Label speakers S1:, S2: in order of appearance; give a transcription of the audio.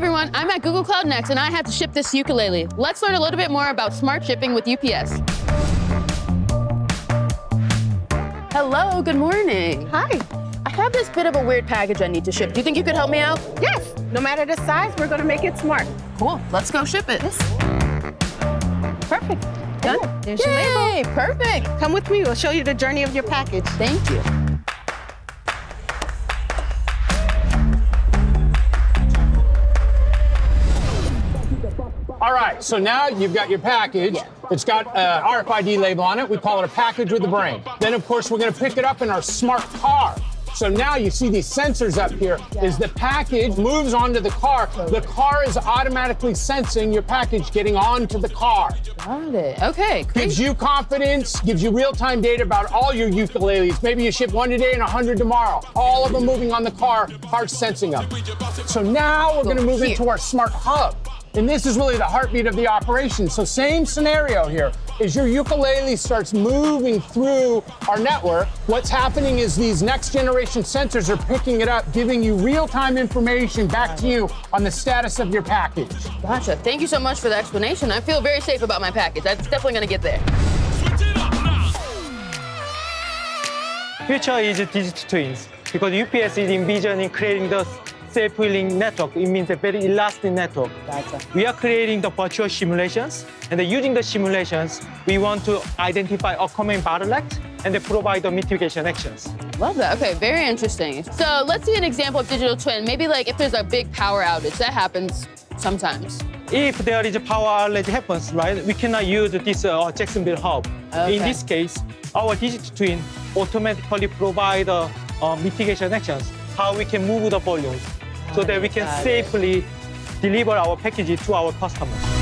S1: everyone, I'm at Google Cloud Next and I had to ship this ukulele. Let's learn a little bit more about smart shipping with UPS. Hello, good morning.
S2: Hi.
S1: I have this bit of a weird package I need to ship. Do you think you could help me out?
S2: Yes. No matter the size, we're going to make it smart.
S1: Cool. Let's go ship it.
S2: Perfect. Done. There's your label.
S1: Yay, perfect.
S2: Come with me. We'll show you the journey of your package.
S1: Thank you.
S3: All right, so now you've got your package. It's got uh, an RFID label on it. We call it a package with a brain. Then, of course, we're going to pick it up in our smart car. So now you see these sensors up here. here. Is the package moves onto the car. The car is automatically sensing your package getting onto the car.
S1: Got it. Okay, great.
S3: Gives you confidence, gives you real-time data about all your ukuleles. Maybe you ship one today and a 100 tomorrow. All of them moving on the car, car sensing them. So now we're going to move
S1: here.
S3: into our smart hub. And this is really the heartbeat of the operation. So same scenario here. As your ukulele starts moving through our network, what's happening is these next generation sensors are picking it up, giving you real-time information back to you on the status of your package.
S1: Gotcha. Thank you so much for the explanation. I feel very safe about my package. That's definitely going to get there.
S4: Future is digital twins because UPS is envisioning creating the self-healing network. It means a very elastic network. We are creating the virtual simulations, and using the simulations, we want to identify upcoming bottlenecks and then provide the mitigation actions.
S1: Love that. Okay, very interesting. So let's see an example of digital twin. Maybe like if there's a big power outage, that happens sometimes.
S4: If there is a power outage happens, right, we cannot use this uh, Jacksonville hub.
S1: Okay.
S4: In this case, our digital twin automatically provide uh, uh, mitigation actions, how we can move the volumes, so that we can safely deliver our packages to our customers.